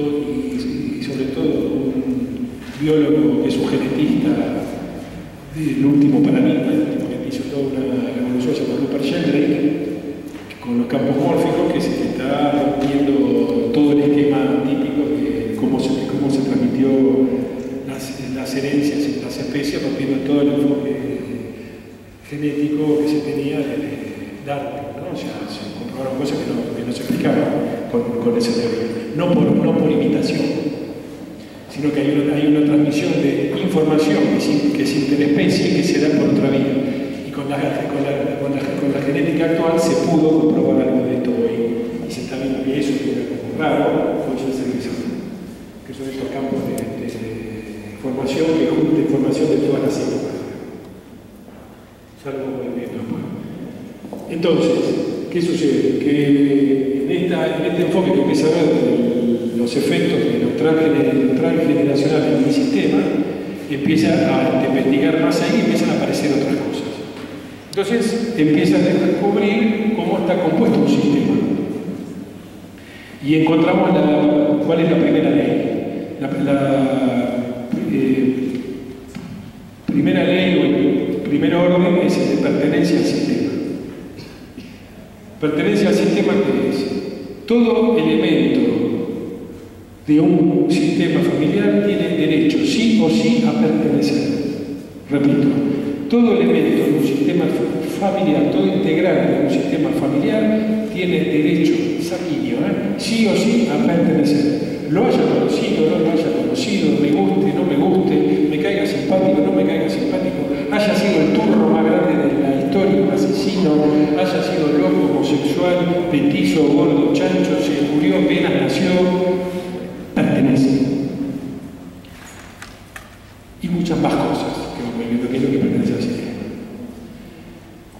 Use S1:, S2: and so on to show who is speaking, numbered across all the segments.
S1: y, sobre todo un biólogo que es un genetista del último paradigma, que hizo toda una revolución llamada Rupert Sheldrake, con los campos mórficos, que se está rompiendo todo el esquema típico de cómo se, cómo se transmitió las, las herencias y las especies, rompiendo todo el enfoque genético que se tenía de Darwin. ¿no? Se comprobaron cosas que no, que no se explicaban con, con ese teoría no por, no imitación, sino que hay una, transmisión de información que es, interespecie que se da por otra vía. Y con la, genética actual se pudo comprobar algo de esto hoy. Y se está viendo que eso era como raro, pues ya se que son estos campos de, de, de información que información de todas las épocas. Salvo movimiento. Entonces, ¿qué sucede? Que en, este enfoque que empieza a ver los efectos de lo transgeneracional en mi sistema, empieza a investigar más ahí y empiezan a aparecer otras cosas. Entonces empiezan a descubrir cómo está compuesto un sistema. Y encontramos cuál es la primera ley. La, la eh, primera ley o el primer orden es el de pertenencia al sistema. Pertenencia al sistema que es todo elemento de un sistema familiar tiene derecho sí o sí a pertenecer. Repito, todo elemento de un sistema familiar, todo integrante de un sistema familiar tiene derecho sanguíneo, ¿eh? sí o sí a pertenecer. Lo haya conocido, no lo haya conocido, me guste, no me guste, me caiga simpático, no me caiga simpático, haya sido el turro más grande de asesino, haya sido loco, homosexual, petizo, gordo, chancho, se murió apenas nació, pertenece. Y muchas más cosas que vamos viendo que es lo que pertenece al sistema.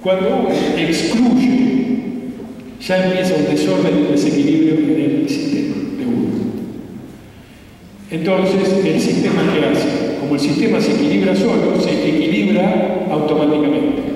S1: Cuando uno excluye, ya empieza un desorden y un desequilibrio en el sistema de uno. Entonces, el sistema que hace, como el sistema se equilibra solo, se equilibra automáticamente.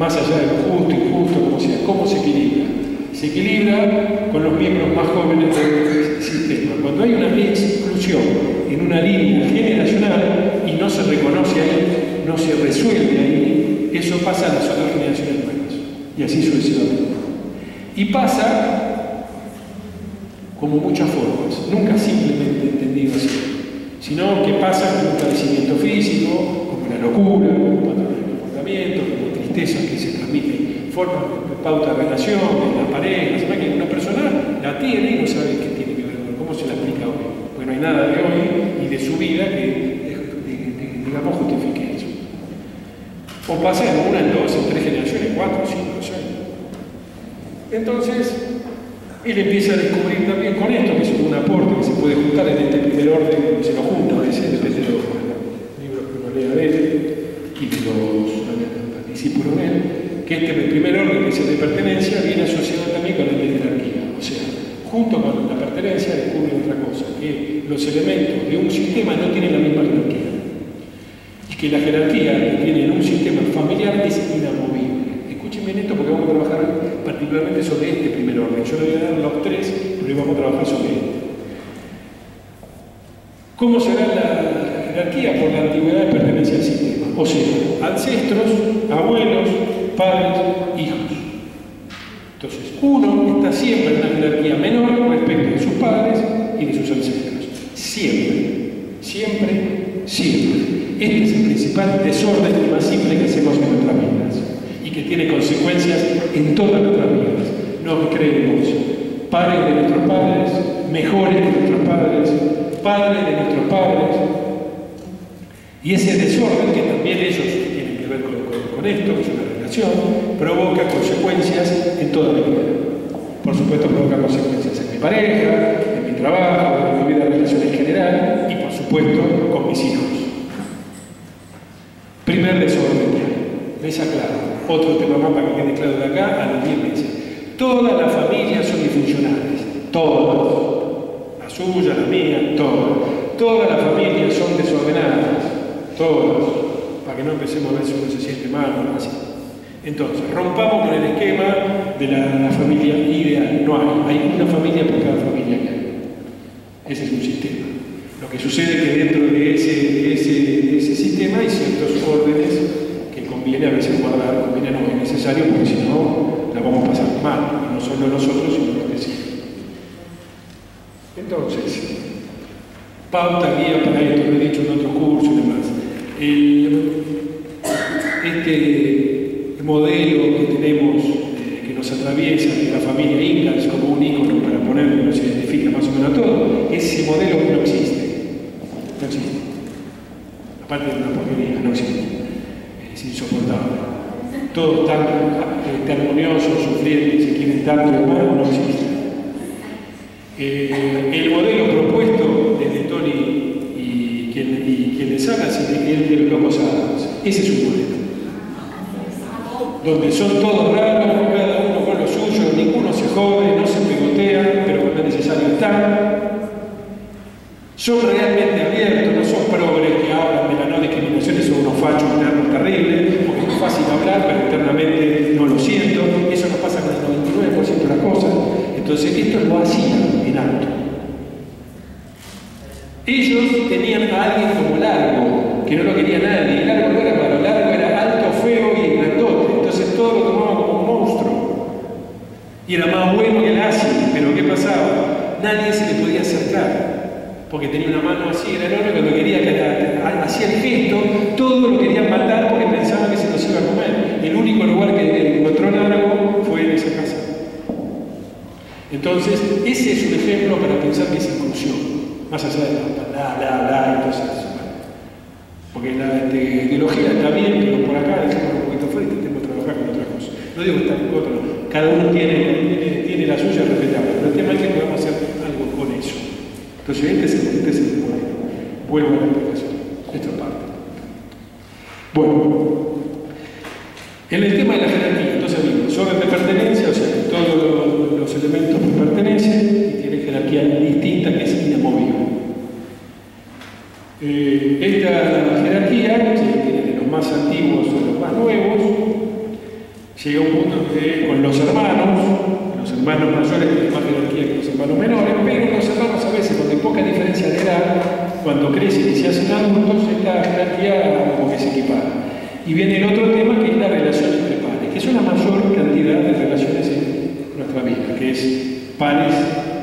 S1: Más allá de lo justo, injusto, como sea, ¿cómo se equilibra? Se equilibra con los miembros más jóvenes del sistema. Cuando hay una exclusión en una línea generacional y no se reconoce ahí, no se resuelve ahí, eso pasa a las otras generaciones nuevas. Y así sucesivamente. Y pasa como muchas formas, nunca simplemente entendido así, sino que pasa como un padecimiento físico, como la locura, como un patrón de comportamiento, como tristeza que se transmite, formas de pauta de relación, de la pareja, que una persona la tiene y no sabe qué tiene que ver con cómo se la explica hoy. Porque no hay nada de hoy y de su vida que, digamos, justifique eso. O pasa en una, en dos, en tres generaciones, cuatro, cinco, seis. Entonces, él empieza a descubrir también con esto, que es un aporte que se puede juntar en este primer orden, se lo junta, a veces depende de libros que uno lea de él y de los discípulos de él, que este primer orden, que es el de pertenencia, viene asociado también con el de jerarquía. O sea, junto con la pertenencia descubre otra cosa, que los elementos de un sistema no tienen la misma jerarquía. Y que la jerarquía que tiene en un sistema familiar es inamovible. Escuchen bien esto porque vamos a trabajar particularmente sobre este primer orden. Yo le voy a dar los tres, pero vamos a trabajar sobre este. ¿Cómo será la jerarquía? Por la antigüedad de pertenencia al sistema. O sea, ancestros, abuelos, padres, hijos. Entonces, uno está siempre en una jerarquía menor respecto de sus padres y de sus ancestros. Siempre, siempre, siempre. Este es el principal desorden y más simple que hacemos en nuestras vidas y que tiene consecuencias en todas nuestras vidas. No creemos padres de nuestros padres, mejores de nuestros padres, padres de nuestros padres. Y ese desorden que también ellos tienen ver con, con, con esto, que es una provoca consecuencias en toda mi vida. Por supuesto, provoca consecuencias en mi pareja, en mi trabajo, en mi vida de relación en general y, por supuesto, con mis hijos. Primer desorden que hay. ¿Ves claro? Otro tema más para que quede claro de acá a los 10 meses. Todas las familias son disfuncionales. Todas. La suya, la mía, todas. Todas las familias son desordenadas. Todas. Que no empecemos a ver si uno se siente mal o algo así. Entonces, rompamos con el esquema de la, familia ideal. No hay, hay una familia por cada familia que hay. Ese es un sistema. Lo que sucede es que dentro de ese, sistema hay ciertos órdenes que conviene a veces guardar, conviene no es necesario, porque si no la vamos a pasar mal, no solo nosotros, sino los vecinos. Entonces, pauta guía para esto, lo he dicho en otro curso y demás. Este modelo que tenemos, eh, que nos atraviesa de la familia Ingalls como un ícono para ponerlo, que nos identifica más o menos a todo, ese modelo no existe. No existe. Aparte de una porquería, no existe. Es insoportable. Todos tan eh, armoniosos, sufriendo, se quieren tanto y no existe. Eh, el modelo Donde son todos raros, cada uno con lo suyo, ninguno se jode, no se pegotea, pero cuando es necesario están. Son realmente abiertos, no son progres que hablan de la no discriminación, son unos fachos internos terribles, porque es fácil hablar, pero internamente no lo siento. Eso nos pasa con el 99% de las cosas. Entonces, esto lo hacían en alto. Ellos tenían a alguien como Largo, que no lo quería nadie. Largo no era malo, Largo era alto, feo y grandote. Entonces todo lo tomaban como un monstruo. Y era más bueno que el ácido, pero ¿qué pasaba? Nadie se le podía acercar. Porque tenía una mano así, era enorme, cuando quería que hacía el gesto, todo lo querían matar porque pensaban que se los iba a comer. El único lugar que encontró Largo fue en esa casa. Entonces, ese es un ejemplo para pensar que es inclusión, más allá de la bla, bla, bla, cosas así. Porque la ideología está bien, pero por acá dejemos un poquito fuera y intentemos trabajar con otras cosas. No digo que está en contra, cada uno tiene, tiene, tiene la suya respetable, pero el tema es que podamos hacer con. Entonces, este es el, este. Vuelvo a la explicación, esta parte. Bueno, en el tema de la jerarquía, entonces vimos orden de pertenencia, o sea, todos los elementos que pertenecen y tiene jerarquía distinta que es inamovible. Eh, esta jerarquía, que de los más antiguos a los más nuevos, llega a un punto que con los hermanos, los hermanos mayores tienen más jerarquía que los hermanos menores, pero los hermanos a veces, con poca diferencia de edad, cuando crecen y se hacen adultos, esta jerarquía como que se equipara. Y viene el otro tema que es la relación entre pares, que es una mayor cantidad de relaciones en nuestra vida, que es pares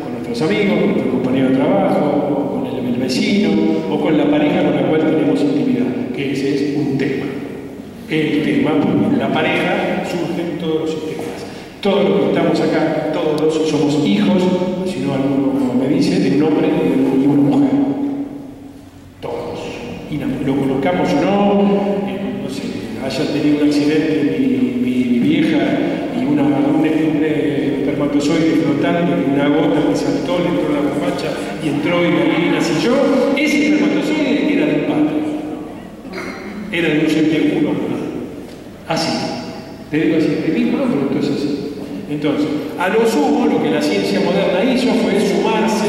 S1: con nuestros amigos, con nuestro compañero de trabajo, con el, vecino o con la pareja con la cual tenemos intimidad, que ese es un tema. El tema, en la pareja surgen todos los sistemas. Todos los que estamos acá, todos somos hijos, si no alguno me dice, de un hombre y de una mujer. Todos. Y lo colocamos o no, haya tenido un accidente mi, vieja y una, un, un, espermatozoide flotando y una gota que saltó, le entró la bombacha y entró y ahí nací yo, ese espermatozoide era del padre. Era de un centímetro Así. Te digo así, ridículo, pero entonces así. Entonces, a lo sumo, lo que la ciencia moderna hizo fue sumarse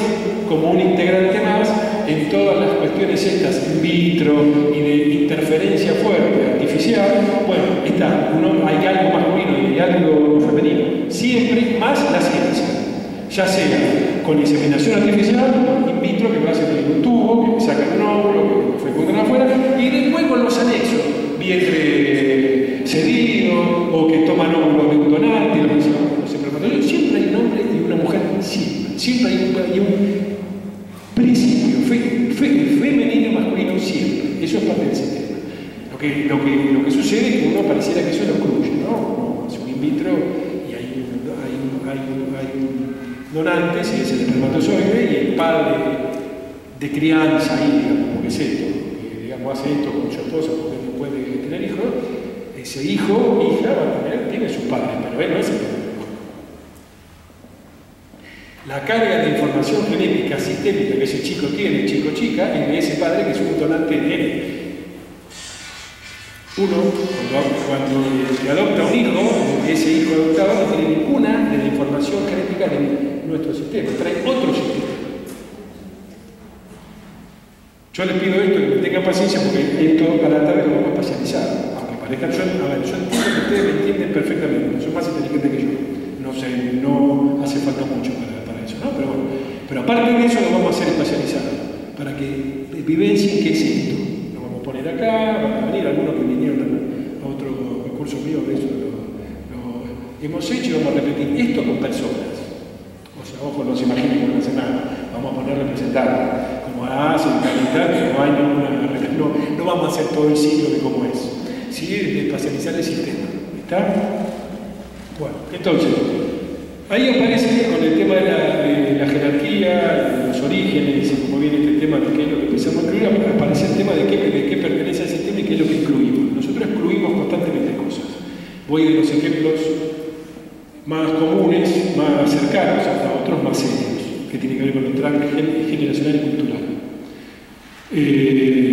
S1: como un integrante más en todas las cuestiones estas in vitro y de interferencia fuerte, artificial, bueno, está, uno, hay algo masculino y hay algo femenino. Siempre más la ciencia, ya sea con inseminación artificial, in vitro, que lo hacen en un tubo, que sacan un óvulo, que fecundan afuera, y después con los anexos, vientre cedido, o que toman óvulos de un donante, siempre, siempre hay un, principio fe, fe, femenino masculino, siempre, eso es parte del sistema. Lo que, lo, que, lo que sucede es que uno pareciera que eso lo excluye, ¿no? Uno hace un in vitro y hay un, hay un, hay un, hay donante, si es el espermatozoide, y el padre de crianza ahí, digamos, porque es esto, que digamos, hace esto con su esposa porque no puede tener hijos, ese hijo, hija, tiene su padre, pero él no es. La carga de información genética sistémica que ese chico tiene, chico chica, es de ese padre que es un donante de él. Uno, cuando, cuando adopta un hijo, ese hijo adoptado no tiene ninguna de la información genética de nuestro sistema, trae otro sistema. Yo les pido esto, que tengan paciencia, porque esto a la tarde lo vamos a especializar. Aunque parezca, yo, a ver, yo entiendo que ustedes me entienden perfectamente, son más inteligentes que yo. No sé, no hace falta mucho para, Pero aparte de eso lo vamos a hacer especializado, para que vivencien qué es esto. Lo vamos a poner acá, van a venir algunos que vinieron a otro curso mío de eso, lo, hemos hecho y vamos a repetir esto con personas. O sea, ojo, no se imaginen que no hace nada, vamos a poner representantes, como hacen, que no hay ninguna, no, no vamos a hacer todo el ciclo de cómo es, sí de espacializar el sistema. ¿Está? Bueno, entonces, Ahí aparece con el tema de la, jerarquía, de los orígenes, y como viene este tema de qué es lo que empezamos a incluir, aparece el tema de qué, de qué pertenece a ese tema y qué es lo que incluimos. Nosotros excluimos constantemente cosas. Voy de los ejemplos más comunes, más cercanos, hasta otros más serios, que tienen que ver con lo transgeneracional y cultural. Eh,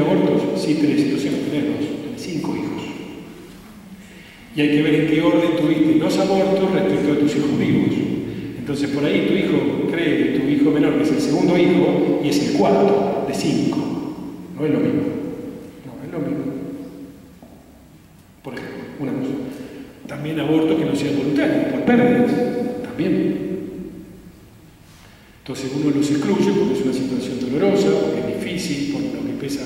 S1: abortos, sí, tenés ilusión de tenerlos, tenés 5 hijos. Y hay que ver en qué orden tuviste los abortos respecto a tus hijos vivos. Entonces por ahí tu hijo cree que tu hijo menor que es el segundo hijo y es el cuarto de cinco, No es lo mismo. No es lo mismo. Por ejemplo, una cosa. También abortos que no sean voluntarios, por pérdidas. También. Entonces uno los excluye porque es una situación dolorosa, porque es difícil, por lo que pesa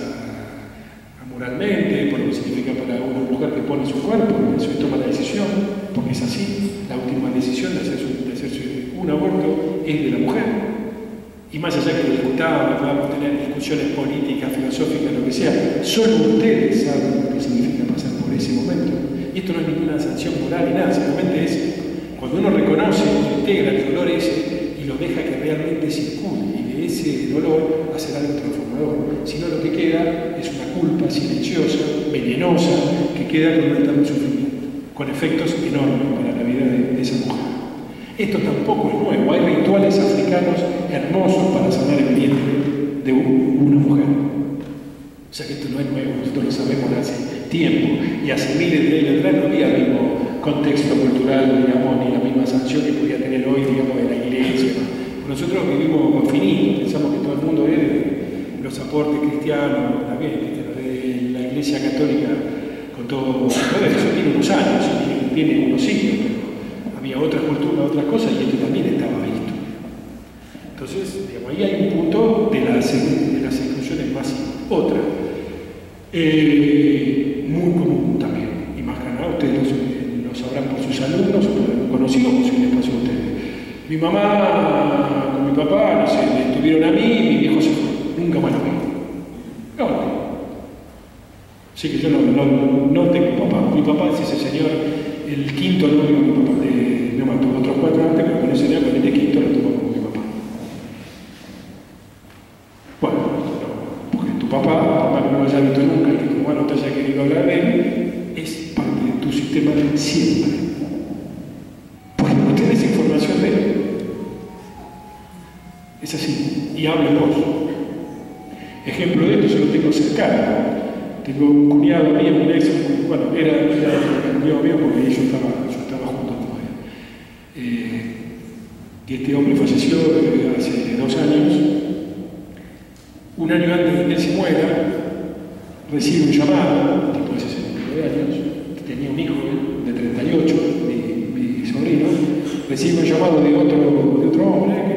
S1: moralmente, por lo que significa para una mujer que pone su cuerpo, y toma la decisión, porque es así, la última decisión de hacerse, de hacerse un aborto es de la mujer. Y más allá que lo discutamos, podamos tener discusiones políticas, filosóficas, lo que sea, solo ustedes saben lo que significa pasar por ese momento. Y esto no es ninguna sanción moral ni nada, simplemente es cuando uno reconoce, integra el dolor ese y lo deja que realmente circule y de ese dolor hacer algo transformador. Si no, lo que queda es una culpa silenciosa, venenosa, que queda con un sufrimiento, con efectos enormes para la vida de esa mujer. Esto tampoco es nuevo, hay rituales africanos hermosos para sanar el vientre de una mujer. O sea que esto no es nuevo, nosotros lo sabemos hace tiempo y hace miles de años atrás no había el mismo contexto cultural, digamos, ni la misma sanción que podía tener hoy, digamos, de la iglesia. Nosotros vivimos finitos, pensamos que todo el mundo es los aportes cristianos, también, de la iglesia católica, con todo, eso tiene unos años, tiene unos siglos, había otra cultura, otras cosas, y esto también estaba visto. Entonces, digamos, ahí hay un punto de las, de exclusiones más Otra, eh, muy común también, y más que nada, ustedes lo, sabrán por sus alumnos, o por conocidos, o si les pasó a ustedes. Mi mamá con mi papá, no sé, me estuvieron a mí mi viejo se fue. Nunca más lo vi. No, no. Así que yo no, no, no tengo papá. Mi papá es ese señor, el quinto novio de mi papá. De, no me tuvo otros cuatro antes, pero con ese día con este quinto lo tuvo así. Y habla vos. Ejemplo de esto yo lo tengo cercano. Tengo un cuñado mío, un ex, bueno, era, era cuñado mío porque yo estaba, yo estaba junto todavía. Eh, y este hombre falleció hace dos años. Un año antes de que él se muera, recibe un llamado, tipo de 69 años, tenía un hijo de 38, mi, mi sobrino, recibe un llamado de otro, de otro hombre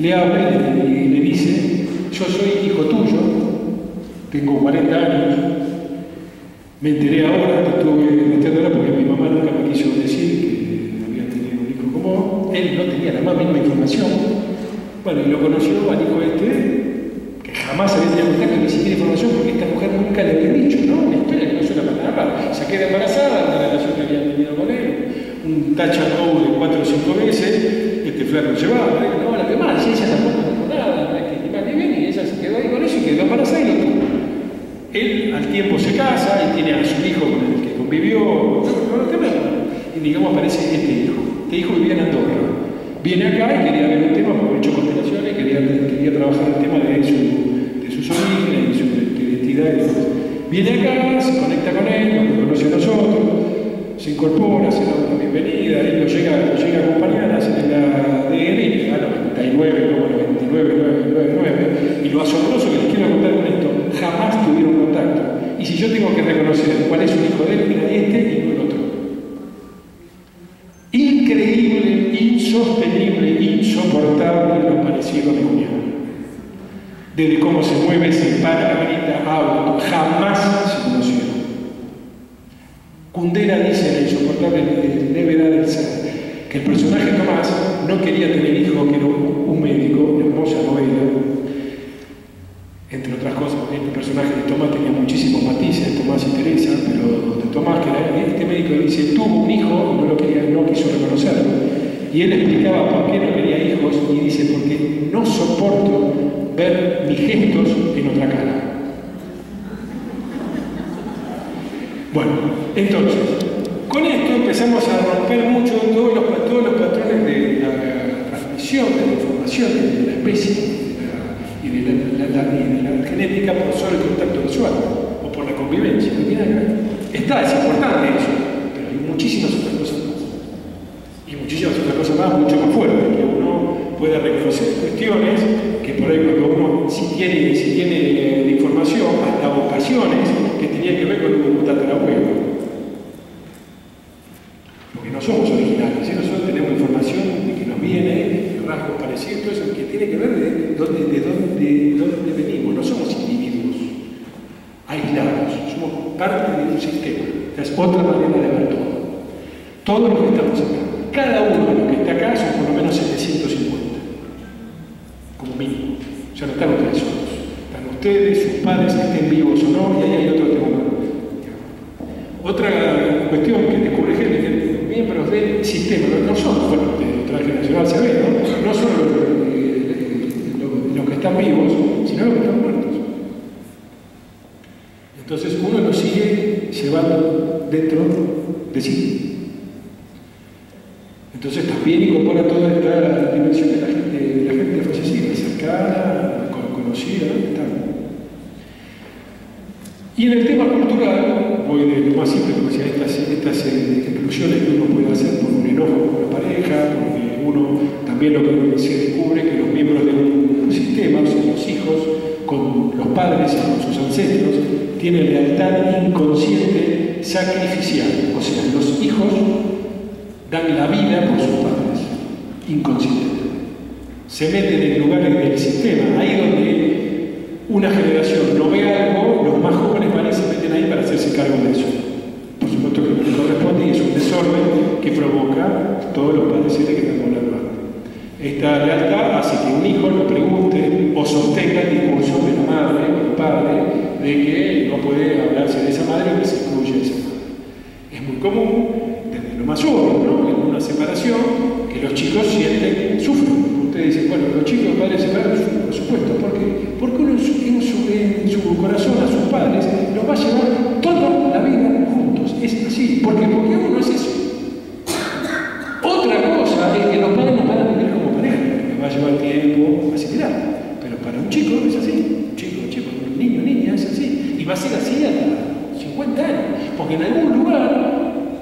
S1: le, habla y le, dice, yo soy hijo tuyo, tengo 40 años, me enteré ahora, te estuve metiendo porque mi mamá nunca me quiso decir que había tenido un hijo como él, no tenía la más mínima información. Bueno, y lo conoció al hijo este, que jamás había tenido contacto ni siquiera información porque esta mujer nunca le había dicho, ¿no? Una historia que no suena para nada Se queda embarazada, la relación que había tenido con él, un go de 4 o 5 veces, este flaco llevaba, no, la que más, ella tampoco dijo nada, ni más ni bien, y ella se quedó ahí con eso y quedó embarazada y lo tuvo. Él al tiempo se casa y tiene a su hijo con el que convivió, y digamos aparece este hijo. Este hijo vivía en Andorra. Viene acá y quería ver el tema, porque he hecho constelaciones, quería, quería trabajar el tema de, su, de sus orígenes, de su identidad. Viene acá, se conecta con él, nos conoce a nosotros, se incorpora, se da una bienvenida, él lo llega, lo llega a acompañar, en la DN, a 99, como 99, 999, y lo asombroso que les quiero contar con esto, jamás tuvieron contacto. Y si yo tengo que reconocer cuál es un hijo de él, era este y no el otro. Increíble, insostenible, insoportable lo parecido de cuñado. Desde cómo se mueve, se para, grita, habla, jamás se conoció. Kundera dice en la insoportable levedad del ser que el personaje Tomás no quería tener hijo, que era un médico, hermosa novela, entre otras cosas, el personaje de Tomás tenía muchísimos matices, Tomás y Teresa, pero de Tomás, que era este médico, dice, tuvo un hijo no, lo quería, no quiso reconocerlo. Y él explicaba por qué no quería hijos y dice, porque no soporto ver mis gestos en otra cara. Bueno, entonces, con esto empezamos a romper mucho todos los, todos los patrones de la transmisión de la información de la especie y de la, genética por solo el contacto visual o por la convivencia. Está, es importante eso, pero hay muchísimas otras cosas más. Y muchísimas otras cosas más, mucho más fuertes, que uno puede reconocer cuestiones que por ahí cuando uno si tiene, si tiene eh, información, hasta ocasiones que tenían que ver con un tatarabuelo. Porque no somos originales, ¿sí? nosotros tenemos información de que nos viene, rasgos parecidos, todo eso que tiene que ver de dónde, de dónde, de dónde venimos, no somos individuos aislados, somos parte de un sistema. Esta es otra manera de ver todo. Todos los que estamos acá, cada uno de los que está acá son por lo menos 750, como mínimo. Ya no están ustedes solos. Están ustedes, sus padres, estén vivos o no, y ahí hay otro tema. Otra cuestión que descubre que los miembros del sistema no son, bueno, de traje nacional se ve, ¿no? no son los, los, los que están vivos, sino los que están muertos. Entonces uno lo sigue llevando dentro de sí. Entonces también incorpora toda esta dimensión de la gente, de la gente fallecida, cercana, conocida, tal. Y en el tema cultural, voy de lo más simple, estas, estas eh, exclusiones que uno puede hacer por un enojo con la pareja, porque uno también lo que se descubre que los miembros de un sistema, sea, los hijos, con los padres y con sus ancestros, tienen lealtad inconsciente sacrificial. O sea, los hijos dan la vida por sus padres, inconscientemente. Se meten en lugares del sistema, ahí donde una generación no ve algo, los más jóvenes van y se meten ahí para hacerse cargo de eso. Por supuesto que no le corresponde y es un desorden que provoca todos los padeceres que estamos hablando. Esta lealtad hace que un hijo no pregunte o sostenga el discurso de la madre o el padre de que no puede hablarse de esa madre o que se excluye de esa madre. Es muy común, más obvio, ¿no? en una separación, que los chicos sienten, sufren. Ustedes dicen, bueno, los chicos padres separados por supuesto, ¿por qué? Porque uno en su, en, su, corazón a sus padres los va a llevar toda la vida juntos. Es así. ¿Por qué? Porque uno es eso. Otra cosa es que los padres no van a vivir como pareja, que va a llevar tiempo asimilar. Pero para un chico es así. Un chico, un chico, un niño, niña, es así. Y va a ser así hasta 50 años. Porque en algún lugar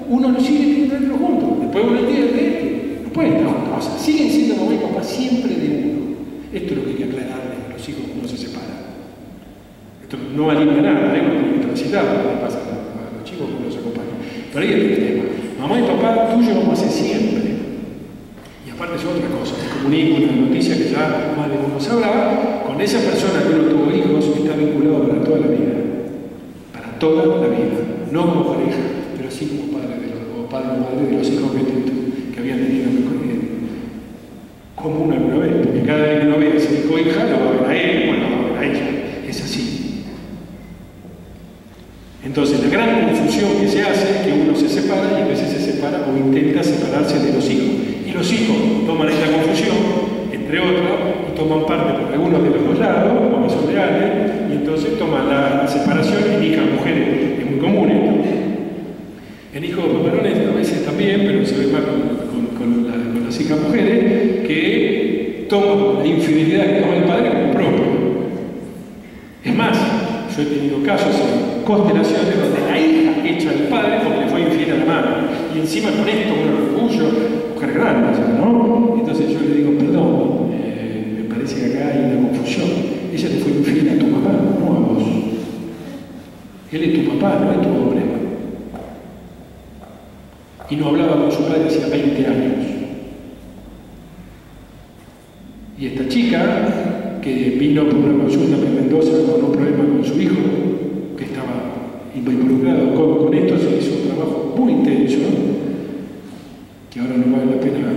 S1: uno lo sigue teniendo juntos. Después uno entiende que siguen siendo mamá y papá siempre de uno. Esto es lo que hay que aclararle a los hijos cuando se separan. Esto no alivia nada, ¿eh? no tiene que transitar lo que pasa a los chicos cuando se acompañan. Pero ahí está el tema. Mamá y papá tuyo vamos a ser siempre. Y aparte es otra cosa, te comunico una noticia que ya más de uno sabrá, con esa persona que no tuvo hijos está vinculado para toda la vida. Para toda la vida. No como pareja, pero sí como padre de los, o padre o madre de los hijos que, que habían tenido común alguna vez, porque cada vez que uno ve a ese hijo o hija, lo va a ver a él, bueno, lo va a ver a ella. Es así. Entonces, la gran confusión que se hace es que uno se separa y a veces se separa o intenta separarse de los hijos. Y los hijos toman esta confusión, entre otras, y toman parte por algunos de los dos lados, como son reales, y entonces toman la separación en hijas, mujeres, es muy común esto. En hijos varones a veces también, pero se ve más con las hijas mujeres, que toman la infidelidad que toma el padre como propio. Es más, yo he tenido casos en constelaciones donde la hija echa al padre porque le fue infiel a la madre. Y encima con esto, un orgullo, mujer grande, ¿no? Entonces yo le digo, perdón, eh, me parece que acá hay una confusión. Ella te fue infiel a tu papá, no a vos. Él es tu papá, no es tu hombre. Y no hablaba con su padre hacía 20 años. Y esta chica, que vino por una consulta en Mendoza con un problema con su hijo, que estaba involucrado con, con esto, se hizo un trabajo muy intenso, que ahora no vale la pena,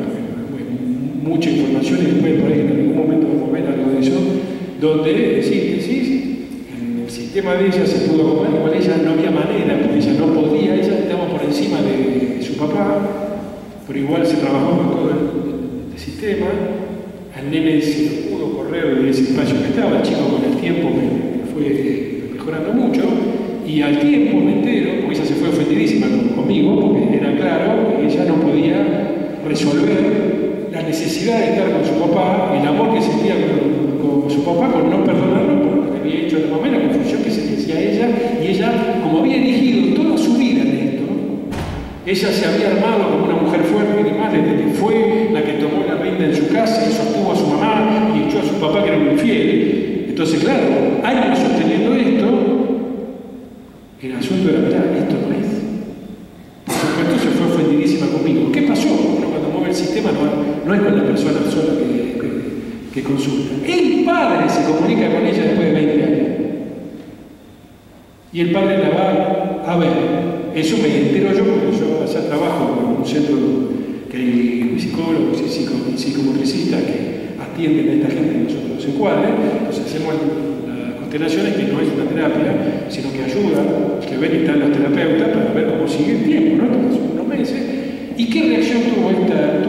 S1: mucha información y después por ahí en algún momento vamos a ver algo de eso, donde en síntesis, en el sistema de ella se pudo acomodar, igual ella no había manera, porque ella no podía, ella estaba por encima de, su papá, pero igual se trabajó con todo el, sistema, al nene se pudo correr de ese espacio que estaba, el chico con el tiempo fue mejorando mucho, y al tiempo me entero, porque ella se fue ofendidísima conmigo, porque era claro que ella no podía resolver la necesidad de estar con su papá, el amor que sentía con, su papá, con no perdonarlo por lo que había hecho la mamá, la confusión que se decía ella, y ella, como había elegido toda su vida en esto, ella se había armado como una mujer fuerte y demás, desde que fue la que tomó la reina en su casa y sostuvo a su mamá y echó a su papá que era un infiel. Entonces, claro, años sosteniendo esto, el asunto era, verdad, esto no es. Por supuesto se fue ofendidísima conmigo. ¿Qué pasó? Uno cuando mueve el sistema no, es con la persona sola que, que, consulta. El padre se comunica con ella después de 20 años. Y el padre la va a ver. Eso me entero yo porque yo trabajo en un centro que hay psicólogos y psicomotricistas que atienden a esta gente nosotros se encuadren. Entonces hacemos constelaciones que no es una terapia, sino que ayuda, que ven y están los terapeutas para ver cómo sigue el tiempo, ¿no? Entonces, unos meses. ¿Y qué reacción tuvo esta,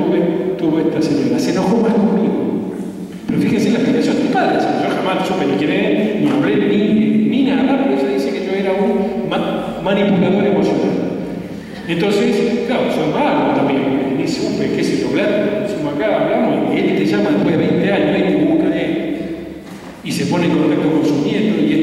S1: tuvo, esta señora? Se enojó más conmigo. Pero fíjense la explicación de padre. Yo jamás supe ni quién es, ni hablé, ni, ni nada, pero dice un manipulador emocional. Entonces, claro, soy malo también, ni supe, qué sé yo, hablar, acá hablamos, y él te llama después de 20 años, y te busca él y se pone en contacto con su nieto y esto,